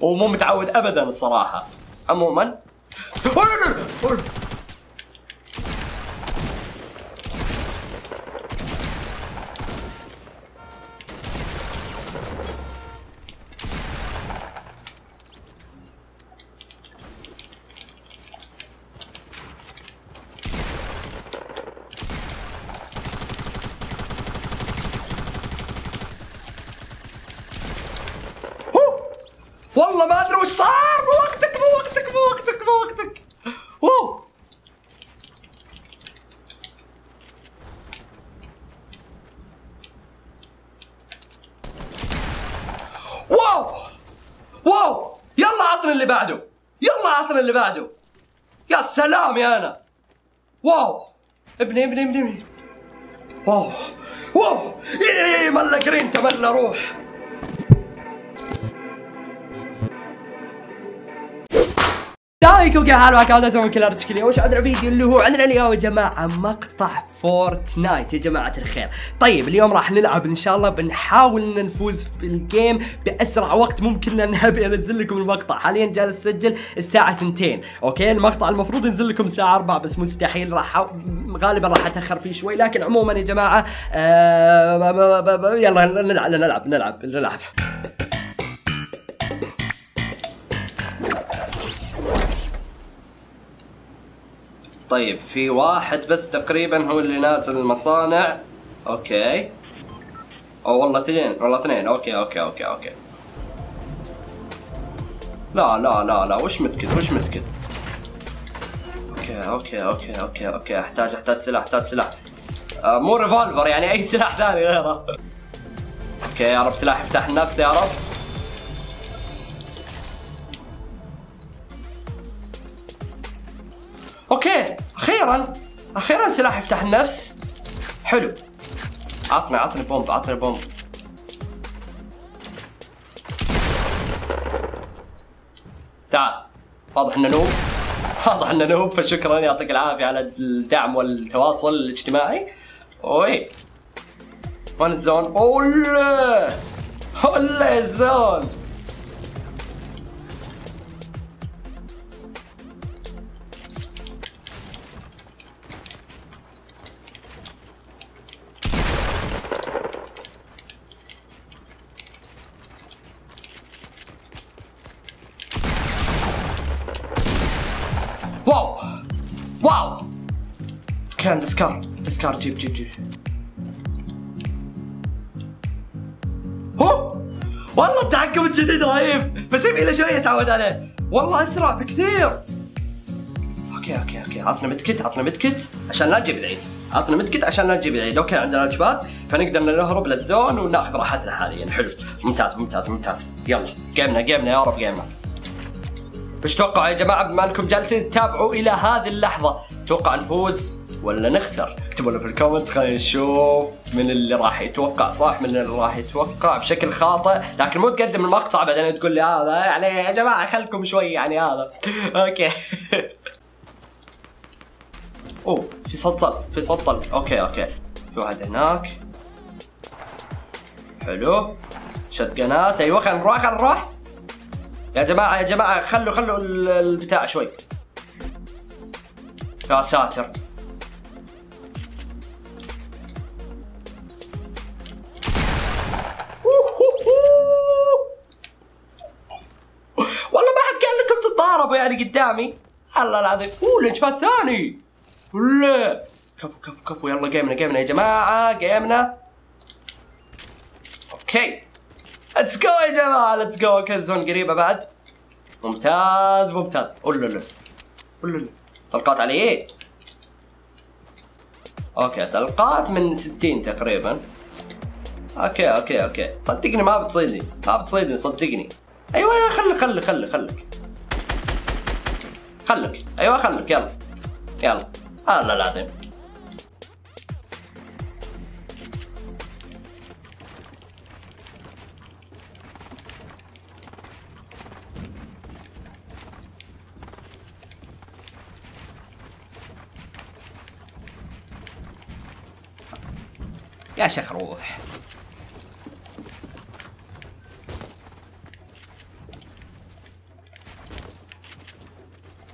ومو متعود ابدا الصراحه عموما. والله ما أدري وش صار. مو وقتك مو وقتك مو وقتك مو وقتك أوه. wow. wow. يلا عطني اللي بعده. يلا عطني اللي بعده. يا سلام يا أنا. wow. ابني ابني ابني ابني. wow. wow. إيه ملا جرين تملى روح. عليكم كيف حالك هذا زمان كل تشكيلية وش عندنا فيديو اللي هو عندنا اليوم يا جماعة مقطع فورتنايت يا جماعة الخير. طيب اليوم راح نلعب إن شاء الله بنحاول إن نفوز في الجيم بأسرع وقت ممكن لأن أبي أنزل لكم المقطع. حاليا جالس أسجل الساعة 2 أوكي؟ المقطع المفروض ينزل لكم الساعة 4 بس مستحيل راح غالبا راح أتأخر فيه شوي لكن عموما يا جماعة آه يلا نلعب نلعب نلعب نلعب. طيب في واحد بس تقريبا هو اللي نازل المصانع. okay. أو والله اثنين والله اثنين. okay okay okay okay. لا لا لا لا وش متكت وش متكت؟ okay okay okay okay okay. أحتاج أحتاج سلاح أحتاج سلاح. آه مو revolver يعني أي سلاح ثاني غيره. okay يا رب سلاح يفتح النفس يا رب. أخيرا أخيرا سلاح يفتح النفس. حلو. عطني عطني pump عطني pump. تعال. واضح إنه نوب. واضح إنه نوب فشكرا. يعطيك العافية على الدعم والتواصل الاجتماعي. أوي. وين الزون؟ اولا اولا الزون كان تسكار تسكار جيب جيب جيب. هو! والله التحكم الجديد رهيب! بس يبي له شوية اتعود عليه. والله أسرع بكثير. okay okay okay. عطنا متكت عطنا متكت. عشان لا تجيب العيد. عطنا متكت عشان لا تجيب العيد. okay عندنا وجبات فنقدر نهرب لل zone ونأخذ راحتنا حاليا. حلو. ممتاز ممتاز ممتاز. يلا. game نا game نا يا رب game نا. وش توقعوا يا جماعة؟ بما أنكم جالسين تتابعوا إلى هذه اللحظة. توقع نفوز. ولا نخسر. اكتبوا لنا في ال comments خلينا نشوف من اللي راح يتوقع. صح من اللي راح يتوقع بشكل خاطئ لكن مو تقدم المقطع بعدين تقول لي هذا. يعني يا جماعة خلكم شوي يعني هذا. okay. أوه في صوت طلق في صوت طلق okay okay. في واحد هناك. حلو. شتقنات أيوه خلينا نروح خلينا نروح. يا جماعة يا جماعة خلوا خلوا البتاع شوي. يا ساتر. قدامي. الله العظيم. أوه الانشفاء الثاني ولا. كفو كفو كفو. يلا جيمنا جيمنا يا جماعة جيمنا. okay. let's go يا جماعة let's go okay قريبة بعد. ممتاز ممتاز. ولا ولا طلقات على إيه okay طلقات من 60 تقريبا. okay okay okay. صدقني ما بتصيدني. ما بتصيدني صدقني. أيوه أيوه خلك خلك خلك خلك خلك. أيوه خلك. يلا. يلا. الله العظيم. يا شيخ روح.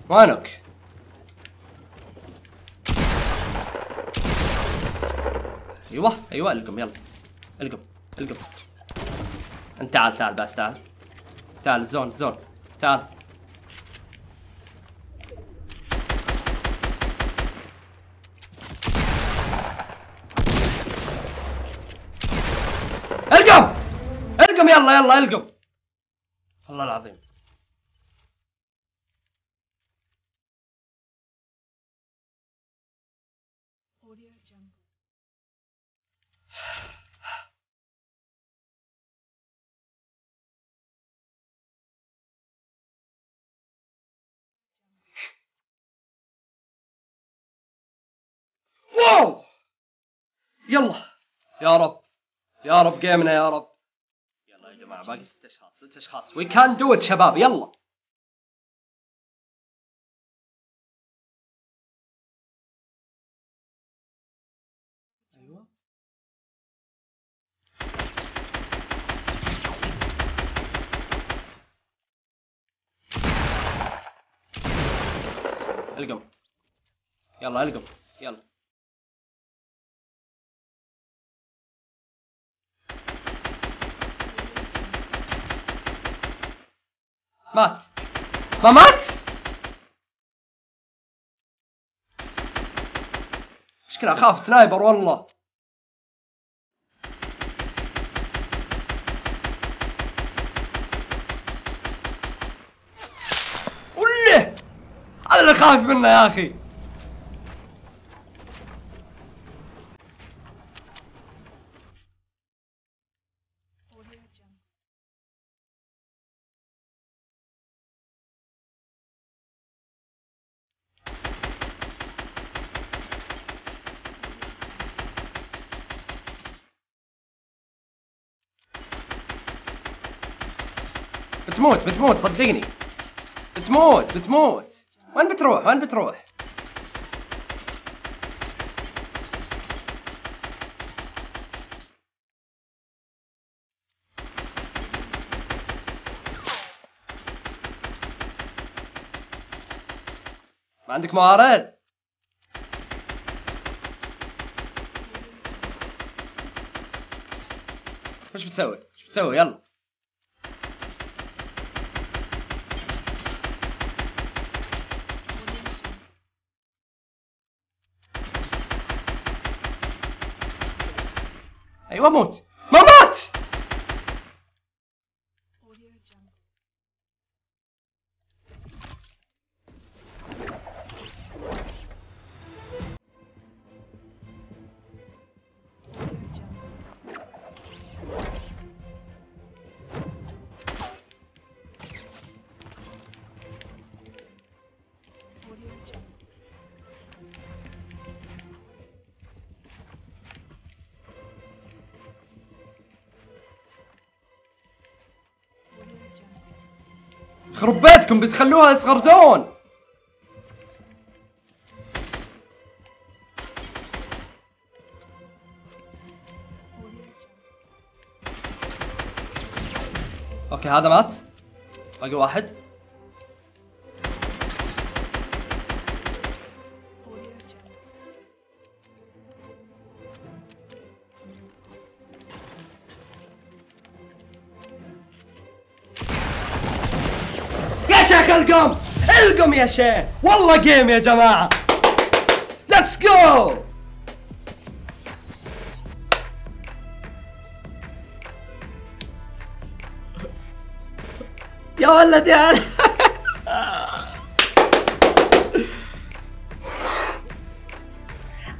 وينك؟ أيوه أيوه ألقم يلا. ألقم ألقم. أنت تعال تعال بس تعال. تعال الزون الزون تعال. ألقم! ألقم يلا يلا ألقم. والله العظيم. wow! يلا. يا رب. يا رب game نا يا رب. يلا يا جماعة باقي ست أشخاص. ست أشخاص. we can do it شباب. يلا. أيوه. القم. يلا القم. يلا. مات. ما مات؟ مشكلة أخاف سنايبر والله. وله هذا اللي خايف منه يا أخي. بتموت بتموت صدقني بتموت بتموت. وين بتروح؟ وين بتروح؟ ما عندك موارد وش بتسوي؟ وش بتسوي؟ يلا. أيوه موت ما مات Jungle. خرب بيتكم بتخلوها اصغر زون. أوكي هذا مات باقي واحد يا شيخ ال game ال game يا شيخ. والله game يا جماعة. let's go يا ولد يا.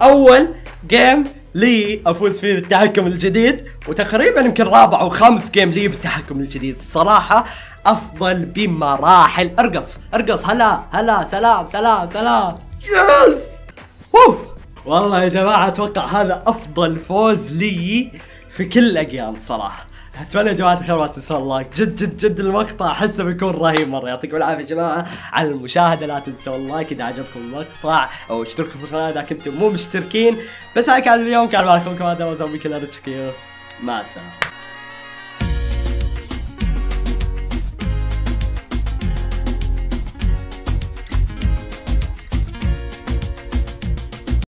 أول game لي أفوز فيه بالتحكم الجديد وتقريبا يمكن رابع أو خامس game لي بالتحكم الجديد. الصراحه أفضل بمراحل. أرقص أرقص. هلا هلا. سلام سلام سلام. Yes! أوه. والله يا جماعة أتوقع هذا أفضل فوز لي في كل الأجيال الصراحه أتمنى يا جماعة الخير ما تنسون ال like. جد جد جد المقطع أحسه بيكون رهيب مرة. يعطيكم العافية يا جماعة على المشاهدة. لا تنسون ال like إذا عجبكم المقطع أو اشتركوا في القناة إذا كنتم مو مشتركين. بس هيك على اليوم. كان معكم كمان Zombie Killer مع السلامة.